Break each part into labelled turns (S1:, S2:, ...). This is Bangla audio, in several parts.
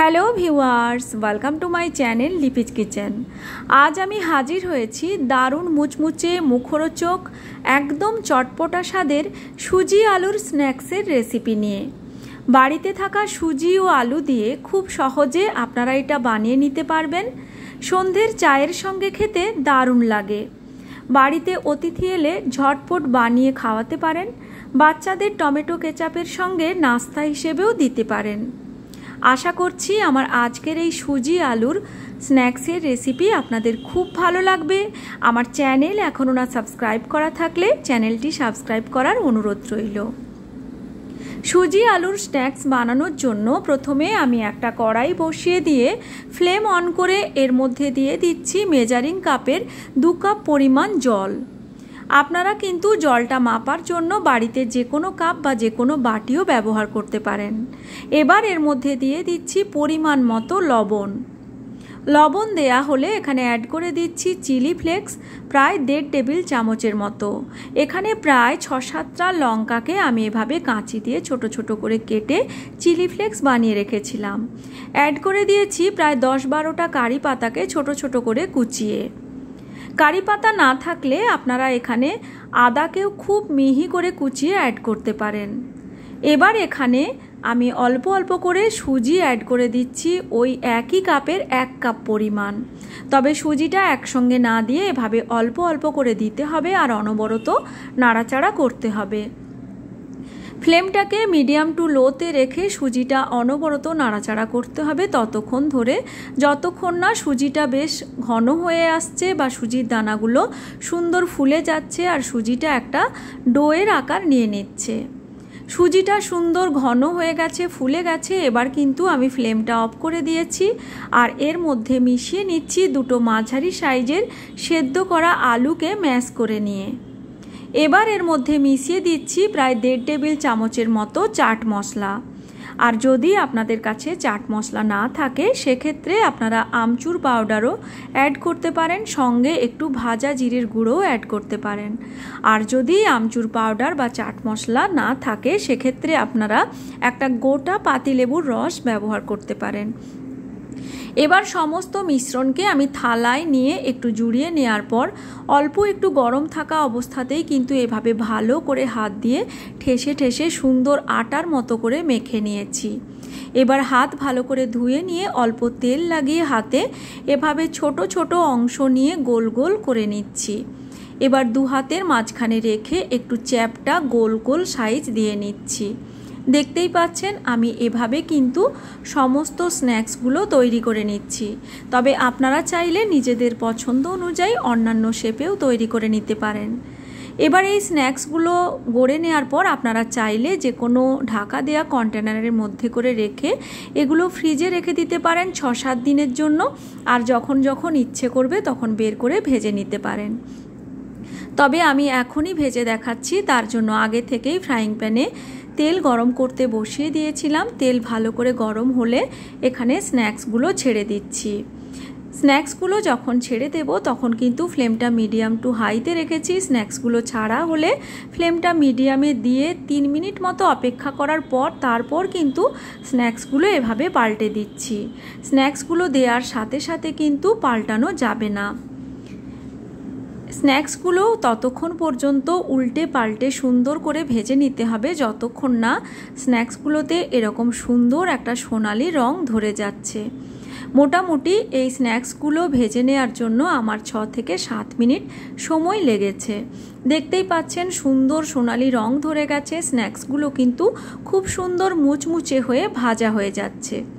S1: Hello viewers, welcome to my channel Lipi's kitchen. আজ আমি হাজির হয়েছি দারুণ মুচমুচে মুখরোচক, একদম চটপটা স্বাদের সুজি আলুর স্ন্যাক্সের রেসিপি নিয়ে। বাড়িতে থাকা সুজি ও আলু দিয়ে খুব সহজে আপনারা এটা বানিয়ে নিতে পারবেন। সন্ধ্যের চায়ের সঙ্গে খেতে দারুণ লাগে। বাড়িতে অতিথি এলে ঝটপট বানিয়ে খাওয়াতে পারেন। বাচ্চাদের টমেটো কেচাপের সঙ্গে নাস্তা হিসেবেও দিতে পারেন। আশা করছি আমার আজকের এই সুজি আলুর স্ন্যাক্সের রেসিপি আপনাদের খুব ভালো লাগবে। আমার চ্যানেল এখনও না সাবস্ক্রাইব করা থাকলে চ্যানেলটি সাবস্ক্রাইব করার অনুরোধ রইল। সুজি আলুর স্ন্যাক্স বানানোর জন্য প্রথমে আমি একটা কড়াই বসিয়ে দিয়ে ফ্লেম অন করে এর মধ্যে দিয়ে দিচ্ছি মেজারিং কাপের দু কাপ পরিমাণ জল। আপনারা কিন্তু জলটা মাপার জন্য বাড়িতে যে কোনো কাপ বা যে কোনো বাটিও ব্যবহার করতে পারেন। এবার এর মধ্যে দিয়ে দিচ্ছি পরিমাণ মতো লবণ। লবণ দেয়া হলে এখানে অ্যাড করে দিচ্ছি চিলি ফ্লেক্স প্রায় দেড় টেবিল চামচের মতো। এখানে প্রায় ছ সাতটা লঙ্কাকে আমি এভাবে কাঁচি দিয়ে ছোট ছোট করে কেটে চিলি ফ্লেক্স বানিয়ে রেখেছিলাম। অ্যাড করে দিয়েছি প্রায় দশ বারোটা কারি পাতাকে ছোট ছোট করে কুচিয়ে। কারি পাতা না থাকলে আপনারা এখানে আদাকেও খুব মিহি করে কুচিয়ে অ্যাড করতে পারেন। এবার এখানে আমি অল্প অল্প করে সুজি অ্যাড করে দিচ্ছি, ওই একই কাপের এক কাপ পরিমাণ। তবে সুজিটা একসঙ্গে না দিয়ে এভাবে অল্প অল্প করে দিতে হবে আর অনবরত নাড়াচাড়া করতে হবে। ফ্লেমটাকে মিডিয়াম টু লোতে রেখে সুজিটা অনবরত নাড়াচাড়া করতে হবে ততক্ষণ ধরে। যতক্ষণ না সুজিটা বেশ ঘন হয়ে আসছে বা সুজির দানাগুলো সুন্দর ফুলে যাচ্ছে আর সুজিটা একটা ডোয়ের আকার নিয়ে নিচ্ছে। সুজিটা সুন্দর ঘন হয়ে গেছে, ফুলে গেছে, এবার কিন্তু আমি ফ্লেমটা অফ করে দিয়েছি আর এর মধ্যে মিশিয়ে নিচ্ছি দুটো মাঝারি সাইজের সেদ্ধ করা আলুকে ম্যাশ করে নিয়ে। এবার এর মধ্যে মিশিয়ে দিচ্ছি প্রায় দেড় টেবিল চামচের মতো চাট মশলা। আর যদি আপনাদের কাছে চাট মশলা না থাকে, সেক্ষেত্রে আপনারা আমচুর পাউডারও অ্যাড করতে পারেন, সঙ্গে একটু ভাজা জিরের গুঁড়োও অ্যাড করতে পারেন। আর যদি আমচুর পাউডার বা চাট মশলা না থাকে, সেক্ষেত্রে আপনারা একটা গোটা পাতিলেবুর রস ব্যবহার করতে পারেন। এবার সমস্ত মিশ্রণকে আমি থালায় নিয়ে একটু জুড়িয়ে নেওয়ার পর অল্প একটু গরম থাকা অবস্থাতেই কিন্তু এভাবে ভালো করে হাত দিয়ে ঠেসে ঠেসে সুন্দর আটার মতো করে মেখে নিয়েছি। এবার হাত ভালো করে ধুয়ে নিয়ে অল্প তেল লাগিয়ে হাতে এভাবে ছোট ছোট অংশ নিয়ে গোল গোল করে নিচ্ছি। এবার দু হাতের মাঝখানে রেখে একটু চ্যাপটা গোল গোল সাইজ দিয়ে নিচ্ছি। দেখতেই পাচ্ছেন, আমি এভাবে কিন্তু সমস্ত স্ন্যাক্সগুলো তৈরি করে নিচ্ছি। তবে আপনারা চাইলে নিজেদের পছন্দ অনুযায়ী অন্যান্য শেপেও তৈরি করে নিতে পারেন। এবার এই স্ন্যাক্সগুলো গড়ে নেওয়ার পর আপনারা চাইলে যে কোনো ঢাকা দেওয়া কন্টেনারের মধ্যে করে রেখে এগুলো ফ্রিজে রেখে দিতে পারেন ছ সাত দিনের জন্য। আর যখন যখন ইচ্ছে করবে তখন বের করে ভেজে নিতে পারেন। তবে আমি এখনই ভেজে দেখাচ্ছি, তার জন্য আগে থেকেই ফ্রাইং প্যানে তেল গরম করতে বসিয়ে দিয়েছিলাম। তেল ভালো করে গরম হলে এখানে স্ন্যাক্সগুলো ছেড়ে দিচ্ছি। স্ন্যাক্সগুলো যখন ছেড়ে দেব, তখন কিন্তু ফ্লেমটা মিডিয়াম টু হাইতে রেখেছি। স্ন্যাক্সগুলো ছাড়া হলে ফ্লেমটা মিডিয়ামে দিয়ে তিন মিনিট মতো অপেক্ষা করার পর, তারপর কিন্তু স্ন্যাক্সগুলো এভাবে পাল্টে দিচ্ছি। স্ন্যাক্সগুলো দেওয়ার সাথে সাথে কিন্তু পাল্টানো যাবে না। স্ন্যাক্সগুলো ততক্ষণ পর্যন্ত উল্টে পাল্টে সুন্দর করে ভেজে নিতে হবে যতক্ষণ না স্ন্যাক্সগুলোতে এরকম সুন্দর একটা সোনালি রং ধরে যাচ্ছে। মোটামুটি এই স্ন্যাক্সগুলো ভেজে নেওয়ার জন্য আমার ছ থেকে সাত মিনিট সময় লেগেছে। দেখতেই পাচ্ছেন সুন্দর সোনালি রং ধরে গেছে, স্ন্যাক্সগুলো কিন্তু খুব সুন্দর মুচমুচে হয়ে ভাজা হয়ে যাচ্ছে।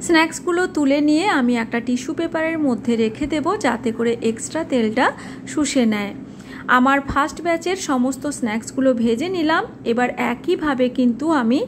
S1: স্ন্যাক্সগুলো তুলে নিয়ে আমি একটা টিস্যু পেপারের মধ্যে রেখে দেব যাতে করে এক্সট্রা তেলটা শুষে নেয়। আমার ফার্স্ট ব্যাচের সমস্ত স্ন্যাক্সগুলো ভেজে নিলাম। এবার একইভাবে কিন্তু আমি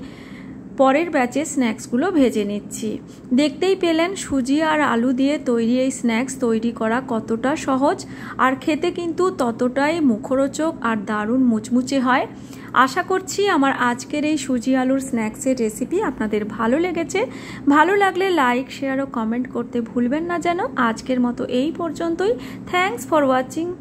S1: পরের ব্যাচে স্ন্যাক্সগুলো ভেজে নিচ্ছি। দেখতেই পেলেন সুজি আর আলু দিয়ে তৈরি এই স্ন্যাক্স তৈরি করা কতটা সহজ। আর খেতে কিন্তু ততটাই মুখরোচক আর দারুণ মুচমুচে হয়। আশা করছি আমার আজকের এই সুজি আলুর স্ন্যাক্সের রেসিপি আপনাদের ভালো লেগেছে। ভালো লাগলে লাইক, শেয়ার ও কমেন্ট করতে ভুলবেন না যেন। আজকের মতো এই পর্যন্তই। Thanks for watching.